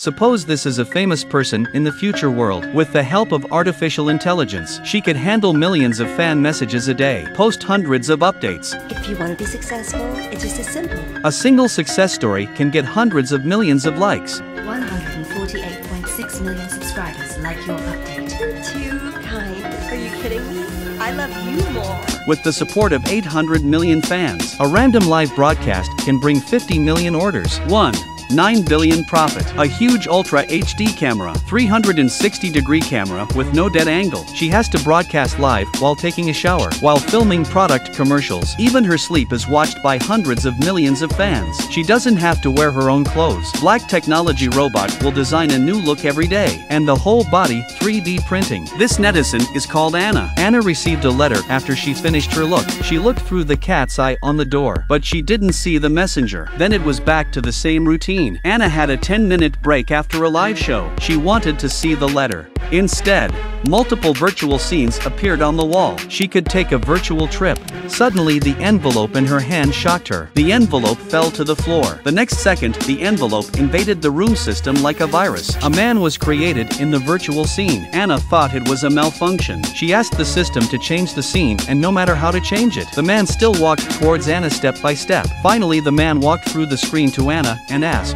Suppose this is a famous person in the future world. With the help of artificial intelligence, she could handle millions of fan messages a day, post hundreds of updates. If you want to be successful, it's just as simple. A single success story can get hundreds of millions of likes. 148.6 million subscribers like your update. Too kind. Are you kidding me? I love you more. With the support of 800 million fans, a random live broadcast can bring 50 million orders. 1. 9 billion profit. A huge Ultra HD camera, 360 degree camera with no dead angle. She has to broadcast live while taking a shower, while filming product commercials. Even her sleep is watched by hundreds of millions of fans. She doesn't have to wear her own clothes. Black Technology Robot will design a new look every day, and the whole body 3D printing. This netizen is called Anna. Anna received a letter after she finished her look. She looked through the cat's eye on the door, but she didn't see the messenger. Then it was back to the same routine. Anna had a 10 minute break after a live show. She wanted to see the letter. Instead, multiple virtual scenes appeared on the wall. She could take a virtual trip. Suddenly, the envelope in her hand shocked her. The envelope fell to the floor. The next second, the envelope invaded the room system like a virus. A man was created in the virtual scene. Anna thought it was a malfunction. She asked the system to change the scene, and no matter how to change it, the man still walked towards Anna step by step. Finally, the man walked through the screen to Anna and asked,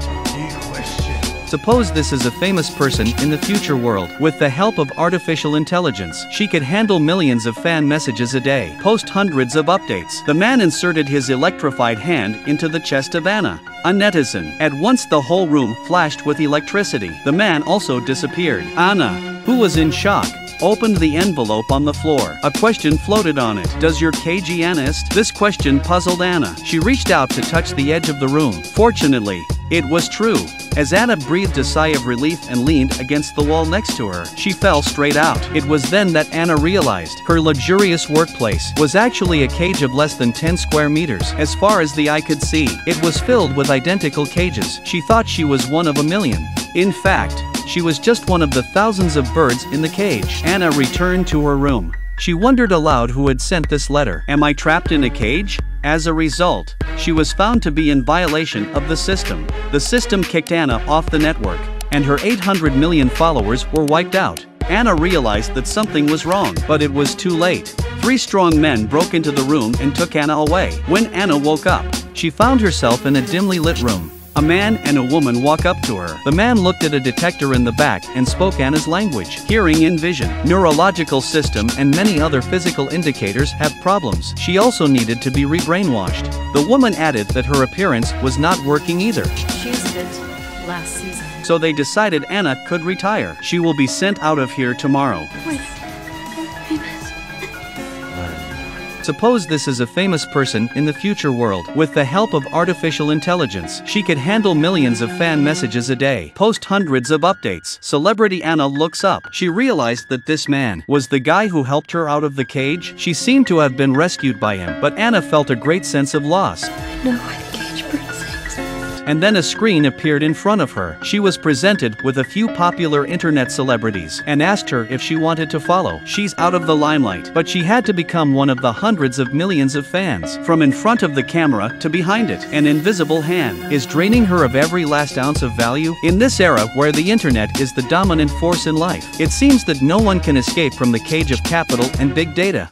Suppose this is a famous person in the future world. With the help of artificial intelligence, she could handle millions of fan messages a day, post hundreds of updates. The man inserted his electrified hand into the chest of Anna, a netizen. At once the whole room flashed with electricity. The man also disappeared. Anna, who was in shock, opened the envelope on the floor. A question floated on it. Does your KG Anist? This question puzzled Anna. She reached out to touch the edge of the room. Fortunately, it was true. As Anna breathed a sigh of relief and leaned against the wall next to her, she fell straight out. It was then that Anna realized her luxurious workplace was actually a cage of less than 10 square meters. As far as the eye could see, it was filled with identical cages. She thought she was one of a million. In fact, she was just one of the thousands of birds in the cage. Anna returned to her room. She wondered aloud who had sent this letter. Am I trapped in a cage? As a result, she was found to be in violation of the system. The system kicked Anna off the network, and her 800 million followers were wiped out. Anna realized that something was wrong, but it was too late. Three strong men broke into the room and took Anna away. When Anna woke up, she found herself in a dimly lit room. A man and a woman walk up to her. The man looked at a detector in the back and spoke Anna's language. Hearing and vision, neurological system and many other physical indicators have problems. She also needed to be rebrainwashed. The woman added that her appearance was not working either. She used it last season. So they decided Anna could retire. She will be sent out of here tomorrow. With Suppose this is a famous person in the future world. With the help of artificial intelligence, she could handle millions of fan messages a day, post hundreds of updates. Celebrity Anna looks up. She realized that this man was the guy who helped her out of the cage. She seemed to have been rescued by him, but Anna felt a great sense of loss. No, the cage sings. And then a screen appeared in front of her. She was presented with a few popular internet celebrities and asked her if she wanted to follow. She's out of the limelight, but she had to become one of the hundreds of millions of fans. From in front of the camera to behind it, an invisible hand is draining her of every last ounce of value. In this era where the internet is the dominant force in life, it seems that no one can escape from the cage of capital and big data.